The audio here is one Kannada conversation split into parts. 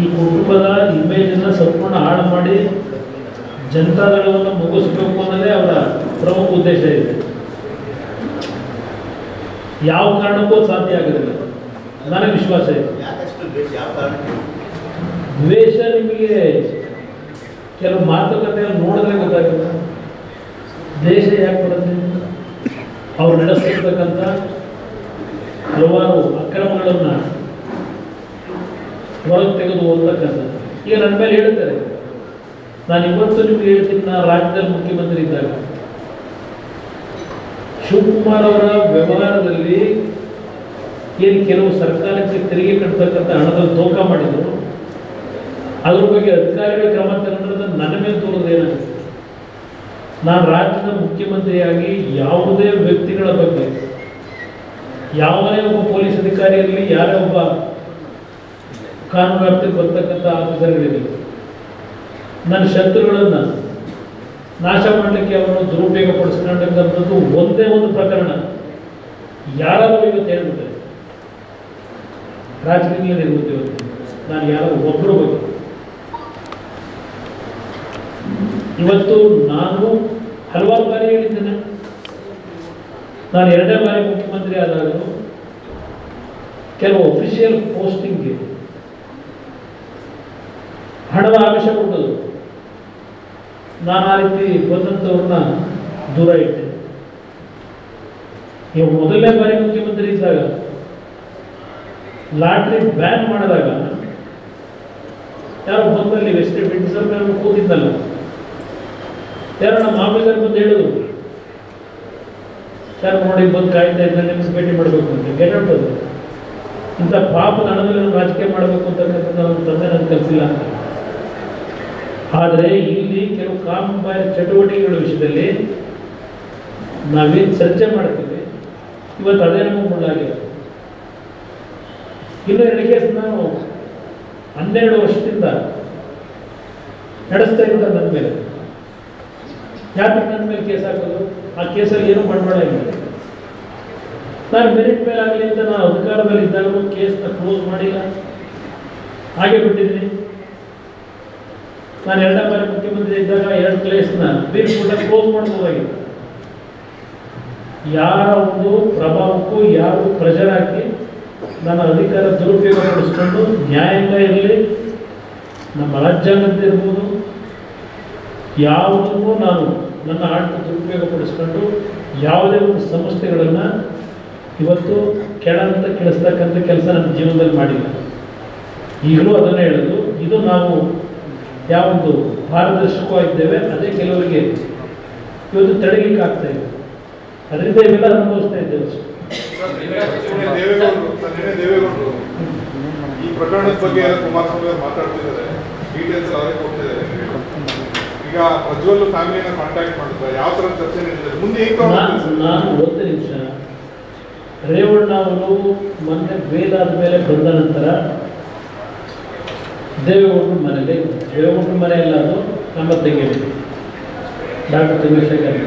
ಈ ಕುಟುಂಬದ ಇಮೇಜನ್ನು ಸಂಪೂರ್ಣ ಹಾಳು ಮಾಡಿ ಜನತಾದಳವನ್ನು ಮುಗಿಸ್ಬೇಕು ಅನ್ನೋದೇ ಅವರ ಪ್ರಮುಖ ಉದ್ದೇಶ ಇದೆ. ಯಾವ ಕಾರಣಕ್ಕೂ ಸಾಧ್ಯ ಆಗೋದಿಲ್ಲ. ನನಗೆ ವಿಶ್ವಾಸ ಇದೆ. ದ್ವೇಷ ಯಾವ ಕಾರಣಕ್ಕೆ? ದ್ವೇಷ ನಿಮಗೆ ಕೆಲವು ಮಾತುಕತೆಯಲ್ಲಿ ನೋಡಿದ್ರೆ ಗೊತ್ತಾಗುತ್ತೆ ದೇಶ ಯಾಕೆ ಬರುತ್ತೆ? ಅವ್ರು ನಡೆಸ್ತಿರ್ತಕ್ಕಂಥ ಹಲವಾರು ಅಕ್ರಮಗಳನ್ನು ಹೊರಗೆ ತೆಗೆದು ಓದ್ತಕ್ಕಂಥದ್ದು. ಈಗ ನನ್ನ ಮೇಲೆ ಹೇಳ್ತಾರೆ ನಾನು ಇವತ್ತು ನಿಮ್ಗೆ ಹೇಳ್ತೀನಿ ನಾನು ರಾಜ್ಯದಲ್ಲಿ ಮುಖ್ಯಮಂತ್ರಿ ಇದ್ದಾಗ. ಶಿವಕುಮಾರ್ ಅವರ ವ್ಯವಹಾರದಲ್ಲಿ ಏನು ಕೆಲವು ಸರ್ಕಾರಕ್ಕೆ ತೆರಿಗೆ ಕಟ್ಟತಕ್ಕಂಥ ಹಣದ ದೋಖ ಮಾಡಿದ್ರು, ಅದ್ರ ಬಗ್ಗೆ ಅಧಿಕಾರಿಗಳ ಕ್ರಮ ತಗೊಂಡ್ರೆ ನನ್ನ ಮೇಲೆ ತೋರೋದೇನಾಗುತ್ತೆ ನಾನು ರಾಜ್ಯದ ಮುಖ್ಯಮಂತ್ರಿಯಾಗಿ ಯಾವುದೇ ವ್ಯಕ್ತಿಗಳ ಬಗ್ಗೆ ಯಾವುದೇ ಒಬ್ಬ ಪೊಲೀಸ್ ಅಧಿಕಾರಿ ಇರಲಿ ಯಾರೇ ಒಬ್ಬ ಕಾನೂನು ವ್ಯಾಪ್ತಿಗೆ ಬರ್ತಕ್ಕಂಥ ಆಫೀಸರ್ಗಳಿದೆ ನನ್ನ ಶತ್ರುಗಳನ್ನು ನಾಶ ಮಾಡಲಿಕ್ಕೆ ಅವರನ್ನು ದುರುಪಯೋಗ ಪಡಿಸ್ಕೊಂಡಂಥದ್ದು ಒಂದೇ ಒಂದು ಪ್ರಕರಣ. ಯಾರಾದರೂ ಇವತ್ತು ಹೇಳ್ಬಿಟ್ಟೆ ರಾಜಕೀಯದಲ್ಲಿ ಇರ್ಬೋದು ಇವತ್ತು. ನಾನು ಯಾರೋ ಒಬ್ಬರು ಬಗ್ಗೆ ಇವತ್ತು ನಾನು ಹಲವಾರು ಬಾರಿ ಹೇಳಿದ್ದೇನೆ. ನಾನು ಎರಡನೇ ಬಾರಿ ಮುಖ್ಯಮಂತ್ರಿ ಆದಾಗಲೂ ಕೆಲವು ಅಫಿಷಿಯಲ್ ಪೋಸ್ಟಿಂಗ್ಗೆ ಹಣದ ಆಮಿಷ ಕೊಟ್ಟದು ನಾನು ಆ ರೀತಿ ಬಂದಂಥವ್ರನ್ನ ದೂರ ಇಟ್ಟೆ. ಈಗ ಮೊದಲನೇ ಬಾರಿ ಮುಖ್ಯಮಂತ್ರಿ ಇದ್ದಾಗ, ಲಾಟ್ರಿ ಬ್ಯಾನ್ ಮಾಡಿದಾಗ, ಯಾರು ಬಂದಲ್ಲಿ ವೆಸ್ಟ್ ಬಿಟ್ಟಿಸರ್ ಮೇಲೆ ಕೂತಿದ್ದಲ್ಲ. ಯಾರು ನಮ್ಮ ಆಫೀಸರ್ ಬಂದು ಹೇಳಿದ್ರು ಸರ್ ನೋಡಿ ಬಂದು ಕಾಯ್ತಾ ಇದ್ದ ನಿಮ್ಗೆ ಭೇಟಿ ಮಾಡಬೇಕು ಅಂತ. ಗೆಟ್ ಅದು ಇಂಥ ಪಾಪದ ಹಣದಲ್ಲಿ ರಾಜಕೀಯ ಮಾಡಬೇಕು ಅಂತಕ್ಕಂಥ ನಮ್ಮ ತಂದೆ ನನ್ಗೆ ಕಲಿಸಿಲ್ಲ ಅಂತ. ಆದರೆ ಇಲ್ಲಿ ಕೆಲವು ಕಾಮಗಾರಿ ಚಟುವಟಿಕೆಗಳ ವಿಷಯದಲ್ಲಿ ನಾವೇನು ಚರ್ಚೆ ಮಾಡ್ತೀವಿ. ಇವತ್ತು ಅದೇ ನಮಗೆ ಮುಳ್ಳಾಗಿದೆ ಇನ್ನು ಎರಡು ಕೇಸ್ ನಾನು ಹನ್ನೆರಡು ವರ್ಷದಿಂದ ನಡೆಸ್ತಾ ಇರೋದು ನನ್ನ ಮೇಲೆ. ಯಾಕೆ ನನ್ನ ಮೇಲೆ ಕೇಸ್ ಹಾಕೋದು? ಆ ಕೇಸಲ್ಲಿ ಏನೂ ಬಂಡವಾಳ ಇಲ್ಲ. ನಾನು ಮೆರಿಟ್ ಮೇಲೆ ಆಗಲಿ ಅಂತ ನಾನು ಅಧಿಕಾರದಲ್ಲಿ ಇದ್ದಾಗ ಕೇಸ್ನ ಕ್ಲೋಸ್ ಮಾಡಿಲ್ಲ. ಹಾಗೆ ಬಿಟ್ಟಿದ್ದೀನಿ. ನಾನು ಎರಡನೇ ಬಾರಿ ಮುಖ್ಯಮಂತ್ರಿ ಇದ್ದಾಗ ಎರಡು ಪ್ಲೇಸ್ನ ಕೂಡ ಕ್ಲೋಸ್ ಮಾಡ್ಬೋದಾಗಿತ್ತು ಯಾರ ಒಂದು ಪ್ರಭಾವಕ್ಕೂ ಯಾರು ಪ್ರೆಷರ್ ಹಾಕಿ ನನ್ನ ಅಧಿಕಾರ ದುರುಪಯೋಗ ಪಡಿಸ್ಕೊಂಡು ನ್ಯಾಯಾಂಗ ಇರಲಿ, ನಮ್ಮ ರಾಜ್ಯಾಂಗದ ಇರ್ಬೋದು, ಯಾವುದಕ್ಕೂ ನಾನು ನನ್ನ ಆಟ ದುರುಪಯೋಗ ಪಡಿಸ್ಕೊಂಡು ಯಾವುದೇ ಒಂದು ಸಂಸ್ಥೆಗಳನ್ನು ಇವತ್ತು ಕೆಳಂತ ಕೆಡಿಸ್ತಕ್ಕಂಥ ಕೆಲಸ ನನ್ನ ಜೀವನದಲ್ಲಿ ಮಾಡಿಲ್ಲ. ಈಗಲೂ ಅದನ್ನು ಹೇಳೋದು, ಇದು ನಾವು ಯಾವೊಂದು ಪಾರದರ್ಶಕವಾಗಿದ್ದೇವೆ ಅದೇ ಕೆಲವರಿಗೆ ಇವತ್ತು ತಡೆಯಲಿಕ್ಕೆ ಆಗ್ತಾ ಇದೆ. ಅದರಿಂದ ಇವೆಲ್ಲ ಅನುಭವಿಸ್ತಾ ಇದ್ದೇವೆ. ಈ ಪ್ರಕರಣದ ಬಗ್ಗೆ ಕುಮಾರಸ್ವಾಮಿ ಅವರು ಮಾತಾಡ್ತಿದ್ದಾರೆ. ಡೀಟೇಲ್ಸ್ ಅವರೇ ಕೊಡ್ತಿದ್ದಾರೆ ಈಗ ಪ್ರಜ್ವಲ್ ಫ್ಯಾಮಿಲಿನ ಕಾಂಟ್ಯಾಕ್ಟ್ ಮಾಡಿದ್ರೆ? ಯಾವ ತರ ಚರ್ಚೆ ನಡೀತಿದೆ ಮುಂದೆ ನಾನು ಒಂದು ನಿಮಿಷ. ರೇವಣ್ಣ ಅವರು ಮೊನ್ನೆ ಬೇಲಾದ ಮೇಲೆ ಬಂದ ನಂತರ ದೇವೇಗೌಡರ ದೇವಿ ದೇವೇಗೌಡರ ಮನೆ ಇಲ್ಲ ಅದು ನಮ್ಮ ತಂಗಿ ಡಾಕ್ಟರ್ ಚಂದ್ರಶೇಖರ್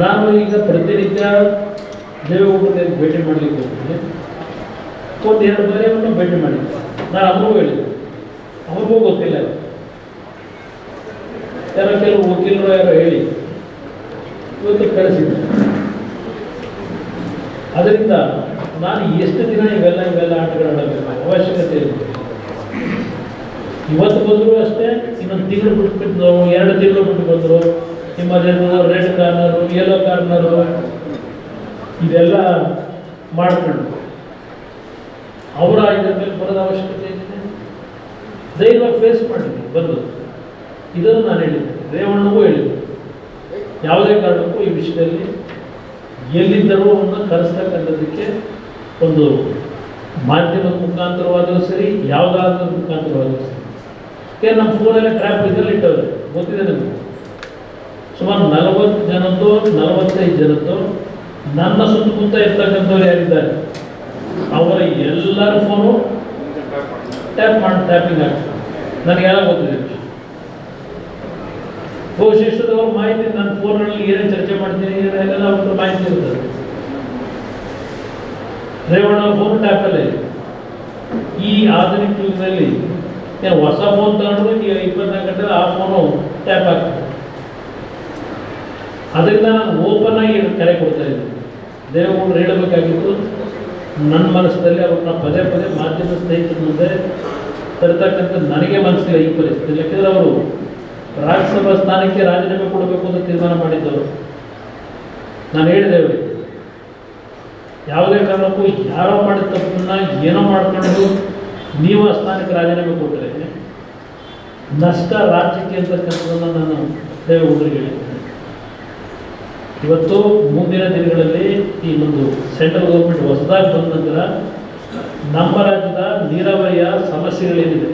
ನಾನು ಈಗ ಪ್ರತಿನಿತ್ಯ ದೇವೇಗೌಡರಿಗೆ ಭೇಟಿ ಮಾಡಲಿಕ್ಕೆ ಹೋಗ್ತೀನಿ. ಒಂದು ಎರಡು ಬಾರಿ ಅವನ್ನ ಭೇಟಿ ಮಾಡಿದ್ದೆ ನಾನು ಅವ್ರಿಗೂ ಹೇಳಿದ್ದೆ. ಅವ್ರಿಗೂ ಗೊತ್ತಿಲ್ಲ ಯಾರೋ ಕೆಲವು ವಕೀಲರು ಯಾರೋ ಹೇಳಿ. ಇವತ್ತು ಕಳಿಸಿದ್ದೆ ಅದರಿಂದ ನಾನು ಎಷ್ಟು ದಿನ ಇವೆಲ್ಲ ಇವೆಲ್ಲ ಆಟಗಳಾಡಬೇಕು ಅವಶ್ಯಕತೆ ಇಲ್ಲ ಇವತ್ತು ಬಂದರೂ ಅಷ್ಟೇ, ಇನ್ನೊಂದು ತಿಂಗಳು ಬಿಟ್ಬಿಟ್ಟು ಎರಡು ತಿಂಗಳು ಬಿಟ್ಟು ಬಂದರು. ನಿಮ್ಮದೇನು ರೆಡ್ ಕಾರ್ನರು ಯೆಲ್ಲೋ ಕಾರ್ನರು ಇದೆಲ್ಲ ಮಾಡಿಕೊಂಡು. ಅವರ ಇದ್ರ ಮೇಲೆ ಬರೋದ ಅವಶ್ಯಕತೆ ಏನಿದೆ? ಧೈರ್ಯವಾಗಿ ಫೇಸ್ ಮಾಡಿದ್ದೀನಿ ಬಂದು. ಇದನ್ನು ನಾನು ಹೇಳಿದ್ದೆ. ರೇವಣ್ಣಗೂ ಹೇಳಿದ್ದೆ. ಯಾವುದೇ ಕಾರಣಕ್ಕೂ ಈ ವಿಷಯದಲ್ಲಿ ಎಲ್ಲಿದ್ದರೂ ಅವನ್ನ ಕರೆಸ್ತಕ್ಕಂಥದ್ದಕ್ಕೆ ಒಂದು ಮಾಧ್ಯಮದ ಮುಖಾಂತರವಾದರೂ ಸರಿ, ಯಾವುದಾದ್ರೂ ಮುಖಾಂತರವಾದರೂ ಸರಿ. ಏನ್ ನಮ್ಮ ಫೋನಲ್ಲಿ ಟ್ರ್ಯಾಪ್ ಇದರಲ್ಲಿ ಇಟ್ಟವ್ರೆ. ಗೊತ್ತಿದೆ ನಿಮಗೆ? ಸುಮಾರು ನಲವತ್ತು ಜನದ್ದು ನಲವತ್ತೈದು ಜನದ್ದು ನನ್ನ ಸುತ್ತಮುತ್ತ ಇರ್ತಕ್ಕಂಥವ್ರು ಯಾರಿದ್ದಾರೆ? ಅವರ ಎಲ್ಲರ ಫೋನು ಟ್ಯಾಪ್ ಮಾಡಿ ಟ್ಯಾಪಿಂಗ್ ಆಗ್ತದೆ ನನಗೆಲ್ಲ ಗೊತ್ತಿದೆ. ಬಹುಶಿಷ್ಟದವ್ರ ಮಾಹಿತಿ ನನ್ನ ಫೋನಲ್ಲಿ ಏನೇನು ಚರ್ಚೆ ಮಾಡ್ತೀನಿ ಏನೆಲ್ಲ ಅವ್ರ ಮಾಹಿತಿ ಇರ್ತದೆ. ರೇವಣ್ಣ ಫೋನ್ ಟ್ಯಾಪಲ್ಲೇ ಈ ಆಧುನಿಕ ಯುಗದಲ್ಲಿ ಹೊಸ ಫೋನ್ ತಗೊಂಡ್ರು ಈಗ ಇಪ್ಪತ್ನಾಲ್ಕು ಆ ಫೋನು ಟ್ಯಾಪ್ ಆಗ್ತದೆ ಅದರಿಂದ ನಾನು ಓಪನ್ ಆಗಿ ಕರೆ ಕೊಡ್ತಾ ಇದ್ದೀನಿ ದೇವೇಗೌಡರು ಹೇಳಬೇಕಾಗಿತ್ತು ನನ್ನ ಮನಸ್ಸಿನಲ್ಲಿ ಅವ್ರನ್ನ ಪದೇ ಪದೇ ಮಾಧ್ಯಮ ಸ್ನೇಹಿತರ ಮುಂದೆ ತರ್ತಕ್ಕಂಥ ನನಗೆ ಮನಸ್ಸಿಲ್ಲ ಈ ಪರಿಸ್ಥಿತಿ. ಯಾಕೆಂದರೆ ಅವರು ರಾಜ್ಯಸಭಾ ಸ್ಥಾನಕ್ಕೆ ರಾಜೀನಾಮೆ ಕೊಡಬೇಕು ಅಂತ ತೀರ್ಮಾನ ಮಾಡಿದ್ದವರು. ನಾನು ಹೇಳಿದೆ ಯಾವುದೇ ಕಾರಣಕ್ಕೂ ಯಾರೋ ಮಾಡಿದ ತಪ್ಪನ್ನ ಏನೋ ಮಾಡ್ಕೊಂಡು ನೀವು ಆ ಸ್ಥಾನಕ್ಕೆ ರಾಜೀನಾಮೆ ಕೊಟ್ಟರೆ ನಷ್ಟ ರಾಜ್ಯಕ್ಕೆ ಅಂತಕ್ಕಂಥದ್ದನ್ನು ನಾನು ದೇವೇಗೌಡರಿಗೆ ಹೇಳಿದ್ದೇನೆ. ಇವತ್ತು ಮುಂದಿನ ದಿನಗಳಲ್ಲಿ ಈ ಒಂದು ಸೆಂಟ್ರಲ್ ಗೌರ್ಮೆಂಟ್ ಹೊಸದಾಗಿ ಬಂದ ನಂತರ ನಮ್ಮ ರಾಜ್ಯದ ನೀರಾವರಿಯ ಸಮಸ್ಯೆಗಳೇನಿದೆ,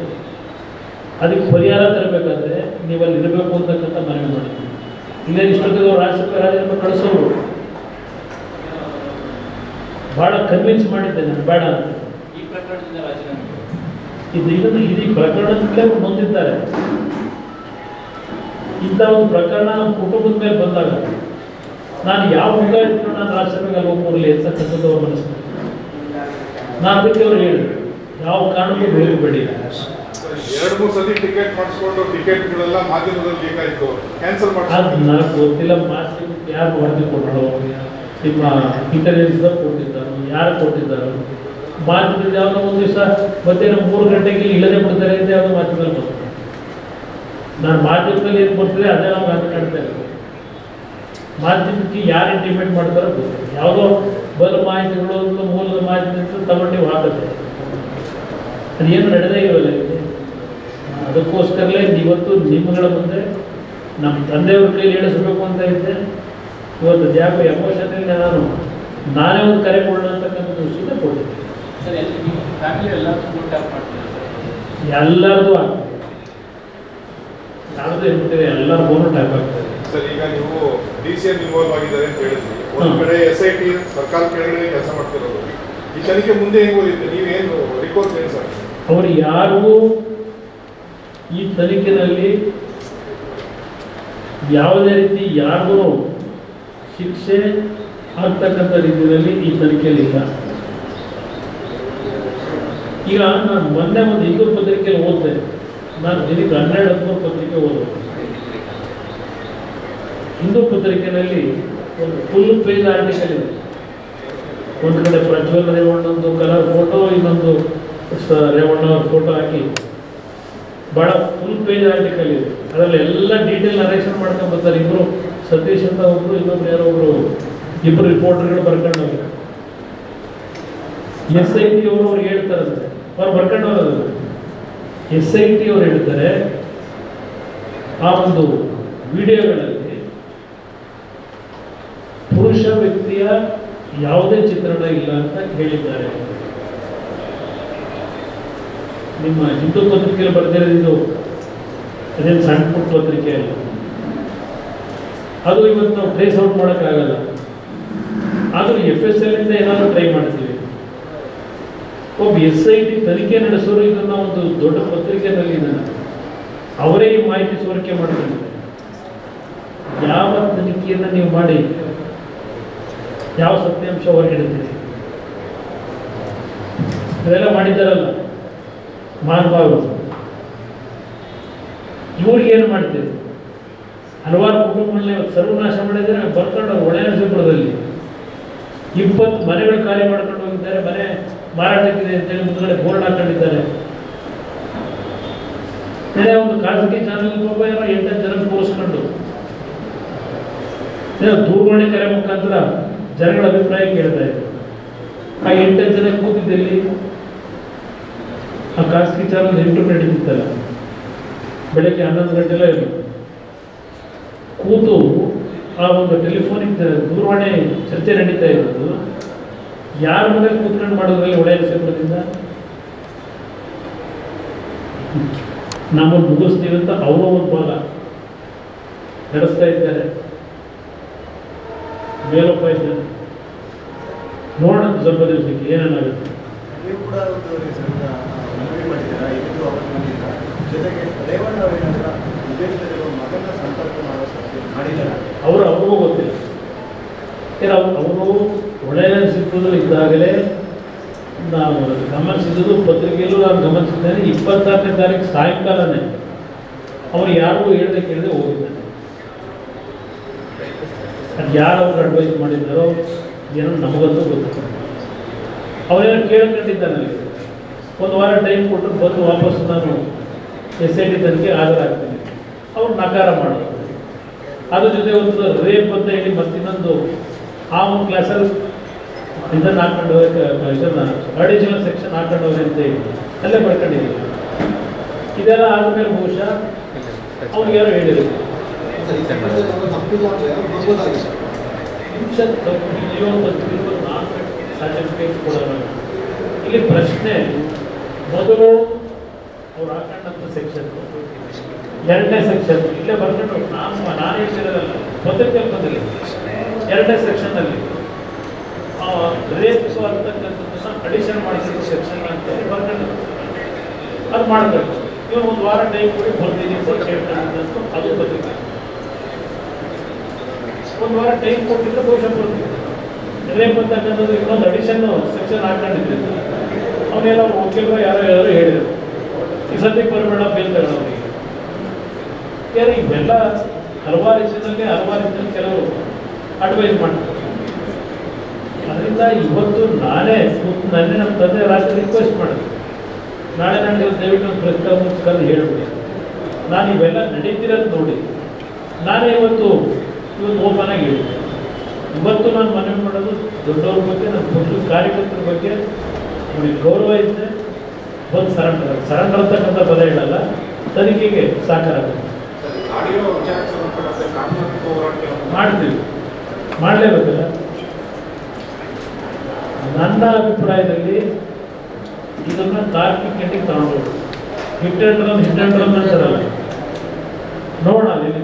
ಅದಕ್ಕೆ ಪರಿಹಾರ ತರಬೇಕಾದ್ರೆ ನೀವು ಅಲ್ಲಿ ಇರಬೇಕು ಅಂತಕ್ಕಂಥ ಮನವಿ ಮಾಡಿದ್ದೀವಿ ಇಲ್ಲೇ ಇಷ್ಟೊತ್ತಿಗೆ ರಾಜ್ಯಕ್ಕೆ ರಾಜೀನಾಮೆ ಕಳಿಸೋರು? ಭಾಳ ಕನ್ವಿನ್ಸ್ ಮಾಡಿದ್ದೆ ನಾನು ಬೇಡ ಅಂತ. ಈ ಪ್ರಕರಣದಿಂದ ರಾಜೀನಾಮೆ ಇದು ಇದನ್ನು ಇಡೀ ಪ್ರಕರಣದಲ್ಲೇ ಬಂದಿದ್ದಾರೆ. ಇಂಥ ಒಂದು ಪ್ರಕರಣ ಕುಟುಂಬದ ಮೇಲೆ ಬಂದಾಗ ನಾನು ಯಾವ ಮುಖ ಇಟ್ಕೊಂಡು ನಾನು ಅಲ್ಲಿ ಹೋಗ್ಬರಲಿ ಅಂತಕ್ಕಂಥದ್ದು ಅವ್ರ ಮನಸ್ಸು. ನಾನು ಅದಕ್ಕೆ ಅವ್ರು ಹೇಳಿ ಯಾವ ಕಾರಣಕ್ಕೂ ಹೋಗಬೇಡಿ ಎರಡು ಮೂರು ಸತಿ ಟಿಕೆಟ್ ಮಾಡಿಸ್ಕೊಂಡು ಟಿಕೆಟ್ಗಳೆಲ್ಲ ಮಾಧ್ಯಮದಲ್ಲಿ ಲೀಕ್ ಆಯಿತು ಕ್ಯಾನ್ಸಲ್ ಅದು ಮಾಡಿಸ್ಕೊಂಡು ನನಗೆ ಗೊತ್ತಿಲ್ಲ ಮಾಧ್ಯಮ ಯಾರು ವರದಿ ಕೊಟ್ಟರು ನಿಮ್ಮ ಇಂಟೆಲಿಜೆನ್ಸ್ ಕೊಟ್ಟಿದ್ದಾರೋ ಯಾರು ಕೊಟ್ಟಿದ್ದಾರೋ? ಮಾಧ್ಯಮದ ಯಾವುದೋ ಒಂದು ದಿವಸ ಮಧ್ಯಾಹ್ನ ಮೂರು ಗಂಟೆಗೆ ಇಲ್ಲದೆ ಬಿಡ್ತಾರೆ ಅಂತ ಯಾವುದೋ ಮಾಧ್ಯಮದಲ್ಲಿ ಬರ್ತದೆ ನಾನು ಮಾಧ್ಯಮದಲ್ಲಿ ಏನು ಬರ್ತದೆ ಅದೇ ನಾವು ಮಾತನಾಡ್ತಾ ಇರೋದು. ಮಾಧ್ಯಮಕ್ಕೆ ಯಾರು ಇಂಟಿಮೇಟ್ ಮಾಡ್ತಾರೋ ಗೊತ್ತಿಲ್ಲ. ಯಾವುದೋ ಬಲ ಮಾಹಿತಿಗಳು ಅಂತ ಮೂಲದ ಮಾಹಿತಿ ಅಂತ ತಗೊಂಡು ಹಾಕುತ್ತೆ. ಅದೇನು ನಡೆದೇ ಇರೋಲ್ಲ ಅದಕ್ಕೋಸ್ಕರಲೇ ಇವತ್ತು ನಿಮ್ಮಗಳ ಮುಂದೆ ನಮ್ಮ ತಂದೆಯವ್ರ ಕೈಯಲ್ಲಿ ಹೇಳಿಸ್ಬೇಕು ಅಂತ ಇದ್ದೆ. ಇವತ್ತು ಯಾಕೋ ಎಮೋಷನಲ್ಲಿ ನಾನು ನಾನೇ ಒಂದು ಕರೆ ಕೊಡೋಣ ಅಂತಕ್ಕಂಥ ದೃಷ್ಟಿಯಿಂದ ಕೊಟ್ಟಿದ್ದೆ ಸರ್ ಎಲ್ಲ ನಿಮ್ಮ ಫ್ಯಾಮಿಲಿ ಎಲ್ಲ ಫುಲ್ ಟ್ಯಾಪ್ ಮಾಡ್ತೀರಾ ಸರ್? ಎಲ್ಲರದು ಆಗ್ತದೆ. ಯಾವುದು ಇರ್ತದೆ ಎಲ್ಲರ ಫೋನು ಟೈಪ್ ಆಗ್ತದೆ. ಸರ್ ಈಗ ನೀವು ಡಿ ಸಿ ಎಂ ಇನ್ವಾಲ್ವ್ ಆಗಿದ್ದಾರೆ ಅಂತ ಹೇಳಿದ್ರಿ. ಒಂದ್ ಕಡೆ ಎಸ್ ಐ ಟಿ ಸರ್ಕಾರ ಕೆಳಗಡೆ ಕೆಲಸ ಮಾಡ್ತಿರೋದು. ಈ ತನಿಖೆ ಮುಂದೆ ಹೆಂಗ್ ಹೋಗುತ್ತೆ ನೀವೇನು ರಿಪೋರ್ಟ್ ಏನು ಸರ್. ಅವರು ಯಾರು ಈ ತನಿಖೆಯಲ್ಲಿ ಯಾವುದೇ ರೀತಿ ಯಾರಿಗೂ ಶಿಕ್ಷೆ ಆಗ್ತಕ್ಕಂಥ ರೀತಿಯಲ್ಲಿ ಈ ತನಿಖೆಯಲ್ಲಿ ಇಲ್ಲ. ಈಗ ನಾನು ಮೊನ್ನೆ ಒಂದು ಹಿಂದೂ ಪತ್ರಿಕೆ ಓದಿದೆ. ನಾನು ದಿನಕ್ಕೆ ಹನ್ನೆರಡು ಹದಿಮೂರು ಪತ್ರಿಕೆ ಓದಿದೆ. ಹಿಂದೂ ಪತ್ರಿಕೆಯಲ್ಲಿ ಒಂದು ಫುಲ್ ಪೇಜ್ ಆರ್ಟಿಕಲ್ ಇದೆ. ಒಂದು ಕಡೆ ಪ್ರಜ್ವಲ್ ರೇವಣ್ಣಂದು ಕಲರ್ ಫೋಟೋ ಇನ್ನೊಂದು ಸ- ರೇವಣ್ಣ ಅವ್ರ ಫೋಟೋ ಹಾಕಿ. ಭಾಳ ಫುಲ್ ಪೇಜ್ ಆರ್ಟಿಕಲ್ ಇದೆ. ಅದರಲ್ಲಿ ಎಲ್ಲ ಡೀಟೇಲ್ ನರೇಷನ್ ಮಾಡ್ಕೊಂಡು ಬರ್ತಾರೆ ಇಬ್ಬರು ಸತೀಶ್ ಅಂತ ಒಬ್ರು, ಇನ್ನೊಬ್ರು ಯಾರೋ ಒಬ್ರು. ಇಬ್ಬರು ರಿಪೋರ್ಟರ್ಗಳು ಬರ್ಕೊಂಡು ಎಸ್ ಐ ಟಿ ಅವರು ಅವ್ರಿಗೆ ಹೇಳ್ತಾರಂತೆ ಅವ್ರು ಬರ್ಕೊಂಡು ಎಸ್ ಐ ಟಿ ಅವ್ರು ಹೇಳ್ತಾರೆ ಆ ಒಂದು ವಿಡಿಯೋಗಳಲ್ಲಿ ಪುರುಷ ವ್ಯಕ್ತಿಯ ಯಾವುದೇ ಚಿತ್ರಣ ಇಲ್ಲ ಅಂತ ಹೇಳಿದ್ದಾರೆ. ನಿಮ್ಮ ಹಿಂದೂ ಪತ್ರಿಕೆಯಲ್ಲಿ ಬರ್ದಿರೋದು ಅದೇನು ಸಣ್ಣ ಪುಟ್ಟ ಪತ್ರಿಕೆ ಅಲ್ಲ. ಅದು ಇವತ್ತು ನಾವು ಟ್ರೇಸ್ ಔಟ್ ಮಾಡೋಕ್ಕಾಗಲ್ಲ. ಆದರೂ ಎಫ್ ಎಸ್ ಎಲ್ ಇಂದ ಏನಾದರೂ ಟ್ರೈ ಮಾಡ್ತೀವಿ. ಒಬ್ಬ ಎಸ್ ಐ ಟಿ ತನಿಖೆ ನಡೆಸೋರು ಇದನ್ನ ಒಂದು ದೊಡ್ಡ ಪತ್ರಿಕೆಯಲ್ಲಿ ಅವರೇ ಈ ಮಾಹಿತಿ ಸೋರಿಕೆ ಮಾಡ್ತಾರೆ ಯಾವ ತನಿಖೆಯನ್ನು ನೀವು ಮಾಡಿ? ಯಾವ ಸತ್ಯಾಂಶ ಹೊರಗಿಡ್ತೀರಿ ಇದೆಲ್ಲ ಮಾಡಿದ್ದಾರಲ್ಲ ಮಾನಭಾವರು ಇವ್ರಿಗೆ ಏನು ಮಾಡ್ತೀರಿ? ಹಲವಾರು ಕುಟುಂಬಗಳನ್ನ ಸರ್ವನಾಶ ಮಾಡಿದರೆ ಬರ್ಕೊಂಡು ಒಳ್ಳೆಯ ನರಸೀಪುರದಲ್ಲಿ ಇಪ್ಪತ್ತು ಮನೆಗಳು ಖಾಲಿ ಮಾಡ್ಕೊಂಡು ಹೋಗಿದ್ದಾರೆ, ಮನೆ ಮಾರಾಟಕ್ಕಿದೆ ಅಂತೇಳಿ ಮುಂದ್ಗಡೆ ಬೋರ್ಡ್ ಹಾಕೊಂಡಿದ್ದಾರೆ. ಬೇರೆ ಒಂದು ಖಾಸಗಿ ಚಾನಲ್ ಪಾಪ ಏನೋ ಎಂಟತ್ತು ಜನ ಕೂರಿಸ್ಕೊಂಡು. ದೂರವಾಣಿ ಕರೆ ಮುಖಾಂತರ ಜನಗಳ ಅಭಿಪ್ರಾಯ ಕೇಳ್ತಾ ಆ ಎಂಟು ಜನ ಕೂತಿದ್ದಲ್ಲಿ ಆ ಖಾಸಗಿ ಚಾನಲ್ ಎಂಟು ನಡೀತಿತ್ತಲ್ಲ ಬೆಳಗ್ಗೆ ಹನ್ನೊಂದು ಗಂಟೆಲ್ಲ ಕೂತು ಆ ಒಂದು ಟೆಲಿಫೋನಿಕ್ ದೂರವಾಣಿ ಚರ್ಚೆ ನಡೀತಾ ಇರೋದು ಯಾರ ಮನೇಲಿ ಕೂತ್ಕೊಂಡು ಮಾಡೋದ್ರಲ್ಲಿ ಒಳ್ಳೆಯ ಬರೋದಿಲ್ಲ ನಮ್ಮನ್ನು ಮುಗಿಸ್ತೀವಿ ಅಂತ ಅವರು ಒಂದು ಭಾಗ. ನಡೆಸ್ತಾ ಇದ್ದಾರೆ. ಮೇಲೊಪ್ಪ ಇದ್ದಾರೆ. ನೋಡೋಣ ಸ್ವಲ್ಪ ದಿವಸಕ್ಕೆ ಏನೇನಾಗುತ್ತೆ ನೀವು ಕೂಡ ಒಂದು ರೀಸೆಂಟ್ ಮನವಿ ಮಾಡಿದ್ದೀರಾ ಇವತ್ತು ಅವತ್ತು ಮಾಡಿದ್ದೀರಾ ಜೊತೆಗೆ ರೇವಣ್ಣ ಅವರೇನಾದ್ರ ವಿದೇಶದಲ್ಲಿರುವ ಮಗನ ಸಂಪರ್ಕ ಮಾಡೋ ಸಾಧ್ಯ ಮಾಡಿದ್ದಾರೆ ಅವರು ಅವ್ರಿಗೂ ಗೊತ್ತಿಲ್ಲ ಯಾಕಂದ್ರೆ ನಾನು ಅವರು ಗಮನಿಸಿದ್ದು ಪತ್ರಿಕೆಯಲ್ಲೂ ನಾನು ಗಮನಿಸಿದ್ದೇನೆ, ಇಪ್ಪತ್ತಾರನೇ ತಾರೀಕು ಸಾಯಂಕಾಲನೇ ಅವನು ಯಾರಿಗೂ ಹೇಳದೆ ಕೇಳದೆ ಹೋಗಿದ್ದಾನೆ ಅದು ಯಾರು ಅವ್ರು ಅಡ್ವೈಸ್ ಮಾಡಿದ್ದಾರೋ ಏನೋ ನಮಗಂತೂ ಗೊತ್ತಿಲ್ಲ. ಅವನೇನೋ ಕೇಳ್ಕೊಂಡಿದ್ದಾನಲ್ಲಿ ಒಂದು ವಾರ ಟೈಮ್ ಕೊಟ್ಟು ಬಂದು ವಾಪಸ್ ನಾನು ಎಸ್ ಐ ಟಿ ತನಿಖೆ ಹಾಜರಾಗ್ತೀನಿ. ಅವ್ರು ನಕಾರ ಮಾಡೋದು ಅದ್ರ ಜೊತೆ ಒಂದು ರೇಪ್ ಅಂತ ಹೇಳಿ ಮತ್ತಿನ್ನೊಂದು ಆ ಒಂದು ಕ್ಲಾಸಲ್ಲಿ ಇದನ್ನು ಹಾಕೊಂಡು ಇದನ್ನು ಅಡಿಷನಲ್ ಸೆಕ್ಷನ್ ಹಾಕೊಂಡು ಹೋಗಿ ಅಂತ ಹೇಳಿ. ಅಲ್ಲೇ ಬರ್ಕೊಂಡಿದ್ದೀವಿ ಇದೆಲ್ಲ ಆದಮೇಲೆ ಬಹುಶಃ ಅವ್ರಿಗೆ ಯಾರು ಹೇಳಿದ್ರು. ಸರ್ಟಿಫಿಕೇಟ್ ಕೊಡೋಣ. ಇಲ್ಲಿ ಪ್ರಶ್ನೆ, ಮೊದಲು ಅವ್ರು ಹಾಕೊಂಡಂಥ ಸೆಕ್ಷನ್ ಎರಡನೇ ಸೆಕ್ಷನ್ ಇಲ್ಲೇ ಬರ್ಕೊಂಡು ನಾನು ನಾನು ಹೇಳ್ತಿರೋದಲ್ಲ ಪತ್ರಿಕೆಯಲ್ಲಿ ಬಂದಿಲ್ಲ ಎರಡನೇ ಸೆಕ್ಷನ್ನಲ್ಲಿ ರೇಪ್ ಅಂತಕ್ಕಂಥದ್ದನ್ನ ಅಡಿಷನ್ ಮಾಡಿಸಿದ ಸೆಕ್ಷನ್ ಅಂತ ಹೇಳಿ ಬರ್ಕೊಂಡು ಅದು ಮಾಡಬೇಕು. ಇವಾಗ ಒಂದು ವಾರ ಟೈಮ್ ಕೊಡಿ, ಬರ್ತೀನಿ ಪರೀಕ್ಷೆ ಕೇಳ್ಕೊಂಡಿದ್ದಂತೂ ಅದು ಬರ್ತೀನಿ ಒಂದು ವಾರ ಟೈಮ್ ಕೊಟ್ಟಿದ್ರೆ ಬಹುಶಃ ಬರ್ತೀನಿ ರೇಪ್ ಅಂತಕ್ಕಂಥದ್ದು ಇನ್ನೊಂದು ಅಡಿಷನ್ ಸೆಕ್ಷನ್ ಹಾಕೊಂಡಿದ್ದೆ. ಅವನ್ನೆಲ್ಲ ವಕೀಲರು ಯಾರೋ ಯಾರು ಹೇಳಿದರು. ಈ ಸದ್ಯಕ್ಕೆ ಬರಬೇಡ ಬೇಲ್ ತಗೊಳ್ಳೋರಿಗೆ ಯಾರು ಇವೆಲ್ಲ ಹಲವಾರು ವಿಷಯದಲ್ಲಿ ಹಲವಾರು ಕೆಲವರು ಅಡ್ವೈಸ್ ಮಾಡ್ತಾರೆ. ಅದರಿಂದ ಇವತ್ತು ನಾನೇ ನನ್ನ ನಮ್ಮ ತಂದೆ ರಾತ್ರಿ ರಿಕ್ವೆಸ್ಟ್ ಮಾಡಿದೆ ನಾಳೆ ನನಗೆ ದಯವಿಟ್ಟು ಒಂದು ಮುಚ್ಕೊಂಡು ಹೇಳ್ಬಿಡಿ. ನಾನು ಇವೆಲ್ಲ ನಡೀತಿರೋದು ನೋಡಿ. ನಾನೇ ಇವತ್ತು ಇವತ್ತು ಓಪನ್ ಆಗಿ ಹೇಳಿದೆ ಇವತ್ತು ನಾನು ಮನವಿ ಮಾಡೋದು ದೊಡ್ಡವ್ರ ಬಗ್ಗೆ ನನ್ನ ಪಕ್ಷದ ಕಾರ್ಯಕರ್ತರ ಬಗ್ಗೆ. ಅವ್ರಿಗೆ ಗೌರವ ಇದೆ ಬಂದು ಸರಂಡರ್ ಸರಂಡರ್ ಅಂತಕ್ಕಂಥ ಪದ ಹೇಳಲ್ಲ ತನಿಖೆಗೆ ಸಾಕಾರ ಮಾಡ್ತೀವಿ. ಮಾಡಲೇಬೇಕಲ್ಲ? ನನ್ನ ಅಭಿಪ್ರಾಯದಲ್ಲಿ ಇದನ್ನು ತಾರ್ಕಿಕ್ ಎಂಟಿಗೆ ತಗೊಂಡು ಹಿಟ್ ಅಂಡ್ ರನ್ ಅಲ್ಲಿ